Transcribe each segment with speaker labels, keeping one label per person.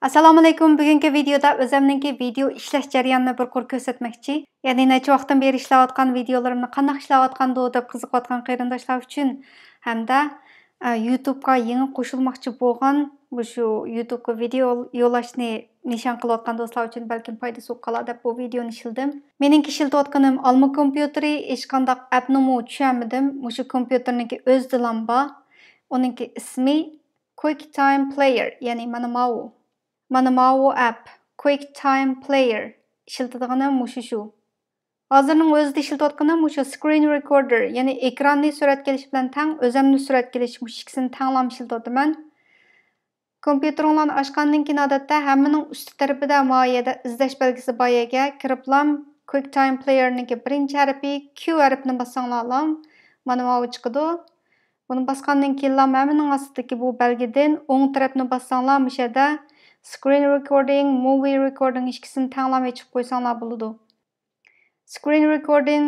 Speaker 1: assalomu alaykum. Bugungi videoda o'zimniki video ishlash jarayonini bir qo'r ko'rsatmoqchi. Ya'ni necha vaqtdan beri ishlayotgan videolarimni qanday ishlayotgandi deb qiziqayotgan qarindoshlar uchun hamda e, youtubega yangi qo'shilmoqchi bo'lgan shu youtubega video yo'llashni nishon qilayotgan do'stlar uchun balkim foydasi qolar deb bu videoni ishildim Mening ishlatayotganim alma kompyuteri hech qanday appni tushunmadim. Shu kompyuterniki o'z dilam bor uningki ismi QuickTime Player ya'ni mana mau mana mau app QuickTime Player ishlatadiganim mushu shu hozirning o'zida ishlatayotganim mushu screen recorder ya'ni ekranni suratga bilan tang o'zimni suratga olish mush ikkisini tanglam ishlatyapman kompyuteringlarni ochgandan keyin odatda hammaning usti tarafida moyada izlash belgisi bor yerga kiriblam QuickTime Playerniki birinchi harfi Q harfini bossanglar mana bu chiqadi buni bosgandan keyin hammaning ostidagi bu belgidan o'ng tarafni bossanglar mush yerda screen recording movie recording ikkisini tanlab ochib qo'ysanglar bo'ladi. Screen recording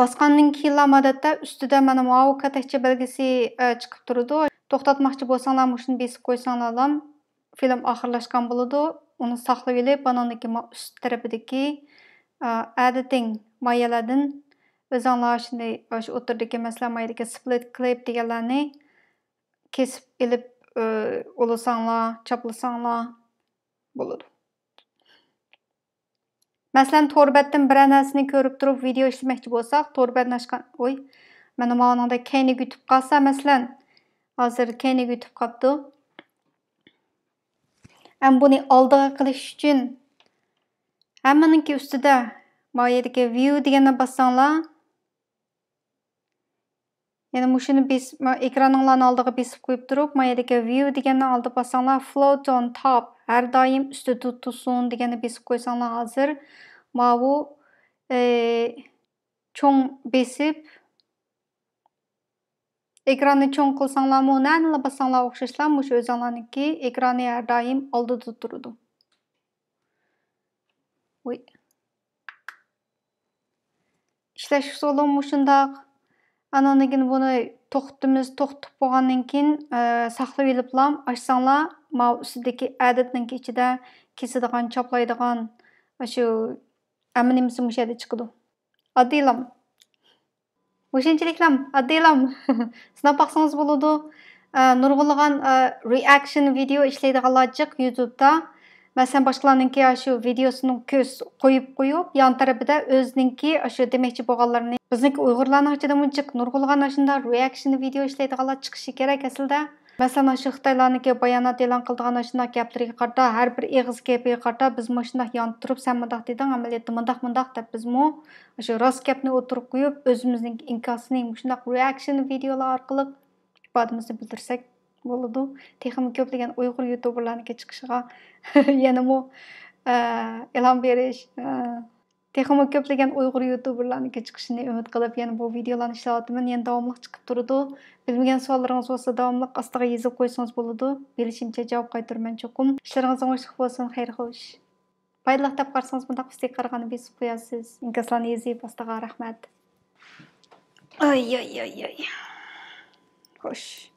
Speaker 1: bosqandan keyin odatda ustida mana bu katakcha belgisi e, chiqib turadi. To'xtatmoqchi bo'lsanglar shuni besib qo'ysanglar film oxirlashgan bo'ladi. Uni saqlab olib bananiki ust tarafidagi e, editing mayalardan o'zinglar shunday e, o'sha o'tirdiki, masalan mayadagi split clip deganlarni kesib ilib olasanla, çaplasanla bulur. Məsələn, torbətdən bir ənəsini görüb durub video işləməkçi bolsaq, torbətdən aşqan, oy, mən o mağanada keyni gütüb qalsa, məsələn, hazır keyni gütüb qapdı. Əm bunu aldığı qiliş üçün həmminki üstüdə mayedəki view deyənə bassanlar, Яны мушуну без экраныңдан алдыгы бесип коюп туруп, маядагы view дегенди алды бассаңлар, float on top, ар дайым үстү тутулсун дегенди бесип койсоңлар, азыр мабу чоң бесип экранды чоң кылсаңлар, муну аны бассаңлар окшошлар, мушу өз аларныкы экраны ар дайым алдыда туруду. Ой. İşleş solun muşundak Анан кийин буну токтубуз токтуп болғандан кийин сактап илиплам ачсаңлар мына үстүдөгү адеттин ичиде кесидиган чаплайдыган ошо эмне немеси ушул жерде чыгыды аддыйлам ушунчалыклам аддыйлам сынап баксаңыз болот нургулган reaction видео иштейдиганлар жык youtubeda masalan boshqalarninki shu videosini ko'z qo'yib qo'yib yon tarafida o'zininki shu demoqchi bo'lganlarini bizniki uyg'urlarni ichida munchiq nurg'ulg'an shunda reaction video ishlaydiganlar chiqishi kerak aslida. Masalan shu xitoylarniki bayonot e'lon qildigan shundoq gaplariga qarata har bir eg'iz gapiga qarata bizmi shundoq yonib turib san mundoq deding amaliyotda mundoq mundoq deb bizmi shu rost gapni o'tirib qo'yib o'zimizning inkosini shundoq reaction videolar orqali ifodamizni bildirsak bo'ladi. Texmi ko'plagan uyg'ur youtuberlarniki chiqishiga yanamo ilhom berish texmi ko'plagan uyg'ur youtuberlarniki chiqishini umid qilib yana bu videolarni ishlayapman yana davomli chiqib turadi bilmagan savollaringiz bo'lsa davomli ostiga yozib qo'ysangiz bo'ladi. Bilishimcha javob qaytaraman cho'qim. Ishlaringiz o'ngishli bo'lsin xayr xo'sh. Foydali deb qarasangiz bundaq ustiga qarag'anni besib qo'yasiz. Inkoslarni yozib ostiga rahmat. Oy oy oy oy. Xo'sh.